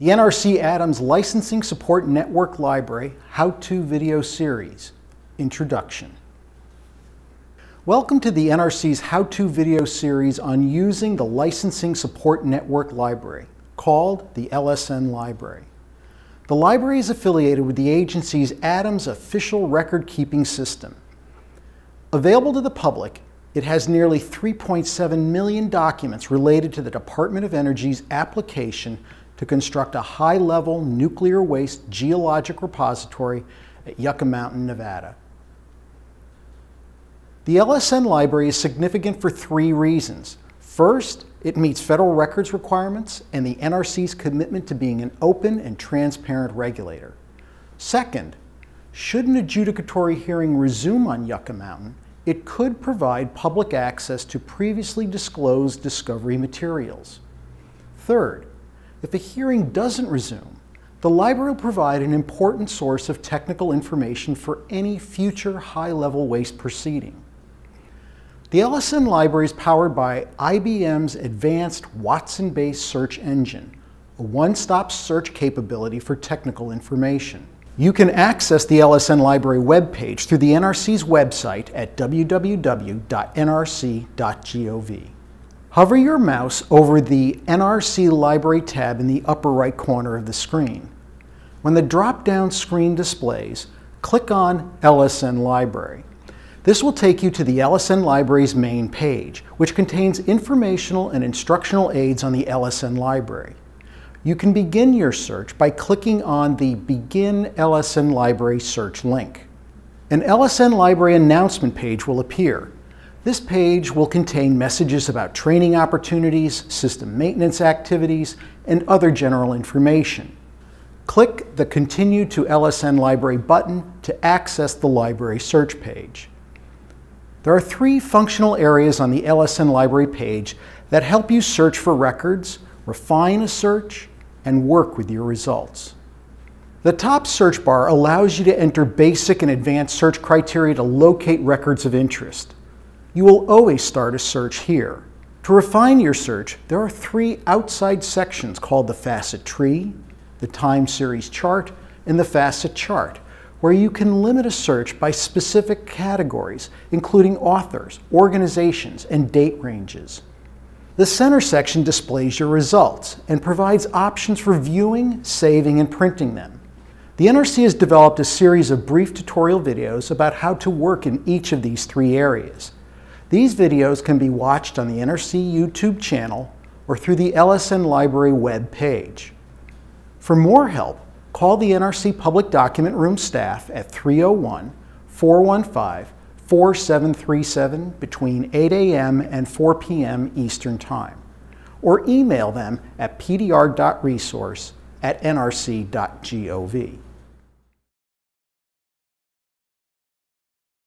The NRC Adams Licensing Support Network Library How-To Video Series Introduction. Welcome to the NRC's How-To Video Series on using the Licensing Support Network Library, called the LSN Library. The library is affiliated with the agency's Adams official record-keeping system. Available to the public, it has nearly 3.7 million documents related to the Department of Energy's application to construct a high-level nuclear waste geologic repository at Yucca Mountain, Nevada. The LSN library is significant for three reasons. First, it meets federal records requirements and the NRC's commitment to being an open and transparent regulator. Second, should an adjudicatory hearing resume on Yucca Mountain, it could provide public access to previously disclosed discovery materials. Third, if a hearing doesn't resume, the library will provide an important source of technical information for any future high-level waste proceeding. The LSN library is powered by IBM's advanced Watson-based search engine, a one-stop search capability for technical information. You can access the LSN library webpage through the NRC's website at www.nrc.gov. Hover your mouse over the NRC Library tab in the upper right corner of the screen. When the drop-down screen displays, click on LSN Library. This will take you to the LSN Library's main page, which contains informational and instructional aids on the LSN Library. You can begin your search by clicking on the Begin LSN Library search link. An LSN Library announcement page will appear. This page will contain messages about training opportunities, system maintenance activities, and other general information. Click the Continue to LSN Library button to access the library search page. There are three functional areas on the LSN Library page that help you search for records, refine a search, and work with your results. The top search bar allows you to enter basic and advanced search criteria to locate records of interest you will always start a search here. To refine your search, there are three outside sections called the facet tree, the time series chart, and the facet chart, where you can limit a search by specific categories, including authors, organizations, and date ranges. The center section displays your results and provides options for viewing, saving, and printing them. The NRC has developed a series of brief tutorial videos about how to work in each of these three areas. These videos can be watched on the NRC YouTube channel or through the LSN Library web page. For more help, call the NRC Public Document Room staff at 301 415 4737 between 8 a.m. and 4 p.m. Eastern Time, or email them at pdr.resource at nrc.gov.